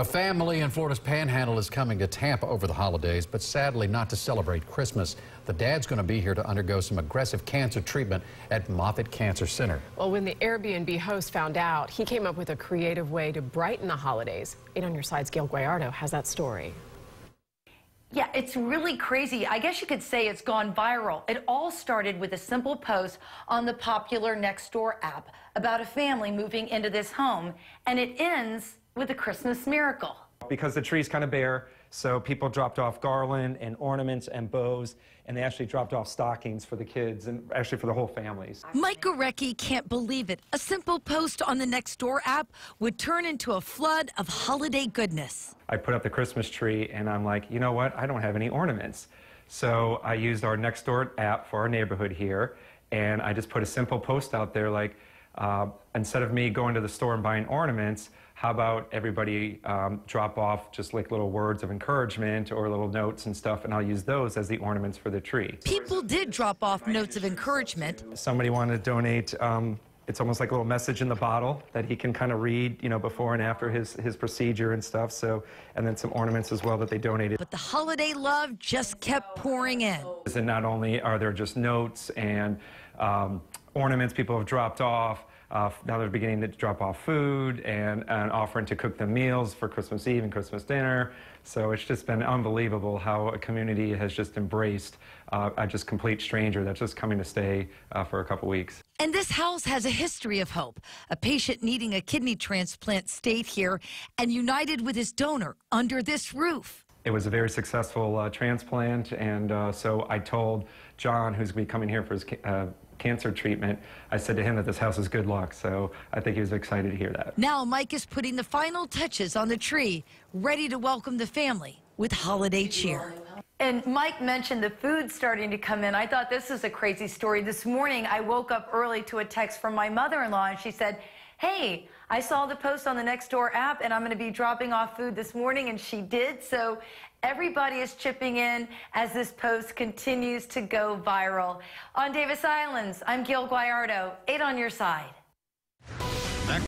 A family in Florida's Panhandle is coming to Tampa over the holidays, but sadly not to celebrate Christmas. The dad's going to be here to undergo some aggressive cancer treatment at Moffitt Cancer Center. Well, when the Airbnb host found out, he came up with a creative way to brighten the holidays. 8 on your side's Gail Guayardo has that story. Yeah, it's really crazy. I guess you could say it's gone viral. It all started with a simple post on the popular Nextdoor app about a family moving into this home, and it ends with a Christmas miracle. Because the tree's kind of bare, so people dropped off garland and ornaments and bows, and they actually dropped off stockings for the kids and actually for the whole families. Mike Gorecki can't believe it. A simple post on the Nextdoor app would turn into a flood of holiday goodness. I put up the Christmas tree, and I'm like, you know what? I don't have any ornaments. So I used our Nextdoor app for our neighborhood here, and I just put a simple post out there like, uh, instead of me going to the store and buying ornaments, how about everybody um, drop off just like little words of encouragement or little notes and stuff, and I'll use those as the ornaments for the tree. People did drop off notes of encouragement. Somebody wanted to donate. Um, it's almost like a little message in the bottle that he can kind of read, you know, before and after his, his procedure and stuff. So, and then some ornaments as well that they donated. But the holiday love just kept pouring in. And not only are there just notes and um, ornaments people have dropped off, uh, now they're beginning to drop off food and, and offering to cook them meals for Christmas Eve and Christmas dinner. So it's just been unbelievable how a community has just embraced uh, a just complete stranger that's just coming to stay uh, for a couple weeks. And this house has a history of hope. A patient needing a kidney transplant stayed here and united with his donor under this roof. It was a very successful uh, transplant, and uh, so I told John, who's going to be coming here for his uh, cancer treatment, I said to him that this house is good luck. So I think he was excited to hear that. Now Mike is putting the final touches on the tree, ready to welcome the family with holiday cheer. And Mike mentioned the food starting to come in. I thought this was a crazy story. This morning, I woke up early to a text from my mother-in-law, and she said, hey, I saw the post on the Nextdoor app and I'm going to be dropping off food this morning, and she did. So everybody is chipping in as this post continues to go viral. On Davis Islands, I'm Gil Guayardo, 8 on your side.